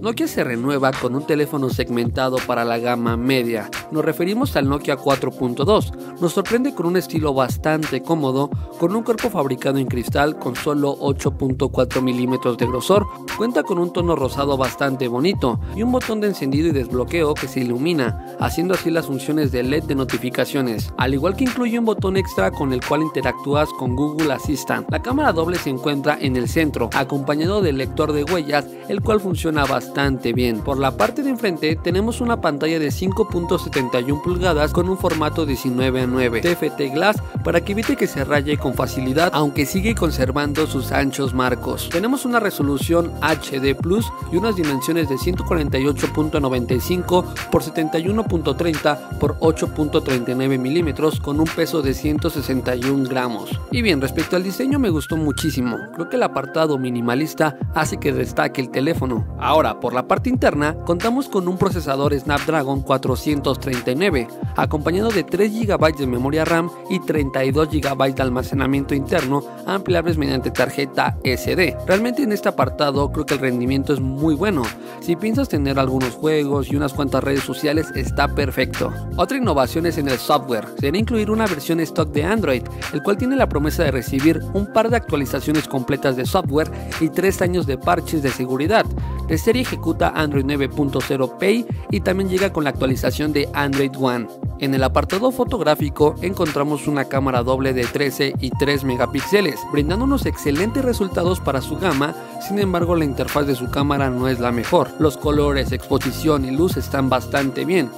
Nokia se renueva con un teléfono segmentado para la gama media. Nos referimos al Nokia 4.2. Nos sorprende con un estilo bastante cómodo, con un cuerpo fabricado en cristal con solo 8.4 milímetros de grosor. Cuenta con un tono rosado bastante bonito y un botón de encendido y desbloqueo que se ilumina, haciendo así las funciones de LED de notificaciones. Al igual que incluye un botón extra con el cual interactúas con Google Assistant. La cámara doble se encuentra en el centro, acompañado del lector de huellas, el cual funciona bastante bien. Por la parte de enfrente tenemos una pantalla de 5.71 pulgadas con un formato 19 a 9 TFT Glass para que evite que se raye con facilidad, aunque sigue conservando sus anchos marcos. Tenemos una resolución HD Plus y unas dimensiones de 148.95 por 71.30 por 8.39 milímetros con un peso de 161 gramos. Y bien, respecto al diseño me gustó muchísimo, creo que el apartado minimalista hace que destaque el teléfono. Ahora, por la parte interna, contamos con un procesador Snapdragon 439, acompañado de 3 GB de memoria RAM y 32 GB de almacenamiento interno ampliables mediante tarjeta SD. Realmente en este apartado creo que el rendimiento es muy bueno. Si piensas tener algunos juegos y unas cuantas redes sociales está perfecto. Otra innovación es en el software, será incluir una versión stock de Android, el cual tiene la promesa de recibir un par de actualizaciones completas de software y 3 años de parches de seguridad. De serie ejecuta Android 9.0 Pay y también llega con la actualización de Android One. En el apartado fotográfico encontramos una cámara doble de 13 y 3 megapíxeles, brindando unos excelentes resultados para su gama, sin embargo la interfaz de su cámara no es la mejor. Los colores, exposición y luz están bastante bien.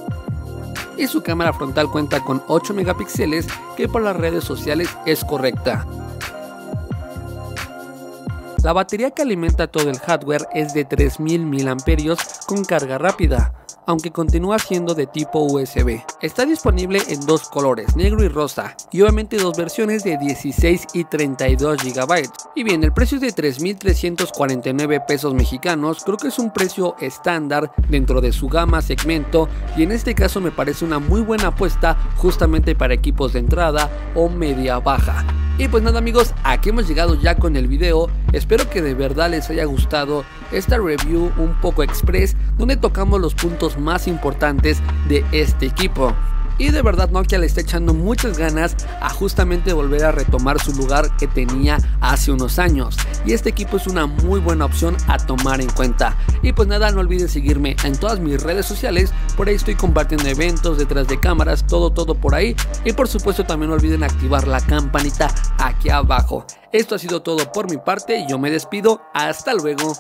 Y su cámara frontal cuenta con 8 megapíxeles que para las redes sociales es correcta. La batería que alimenta todo el hardware es de 3000 mAh con carga rápida aunque continúa siendo de tipo USB. Está disponible en dos colores, negro y rosa, y obviamente dos versiones de 16 y 32 GB. Y bien, el precio es de 3.349 pesos mexicanos, creo que es un precio estándar dentro de su gama segmento y en este caso me parece una muy buena apuesta justamente para equipos de entrada o media baja. Y pues nada amigos, aquí hemos llegado ya con el video, espero que de verdad les haya gustado esta review un poco express donde tocamos los puntos más importantes de este equipo y de verdad Nokia le está echando muchas ganas a justamente volver a retomar su lugar que tenía hace unos años. Y este equipo es una muy buena opción a tomar en cuenta. Y pues nada no olviden seguirme en todas mis redes sociales. Por ahí estoy compartiendo eventos detrás de cámaras todo todo por ahí. Y por supuesto también no olviden activar la campanita aquí abajo. Esto ha sido todo por mi parte. Yo me despido. Hasta luego